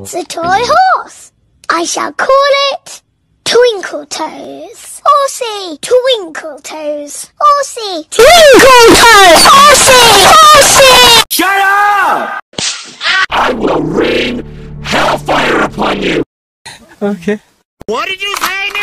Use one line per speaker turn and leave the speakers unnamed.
It's a toy horse. I shall call it Twinkle Toes. Horsey, Twinkle Toes. Horsey, Twinkle Toes. Horsey, Horsey.
Shut up! I will rain hellfire upon you!
Okay.
What did you say.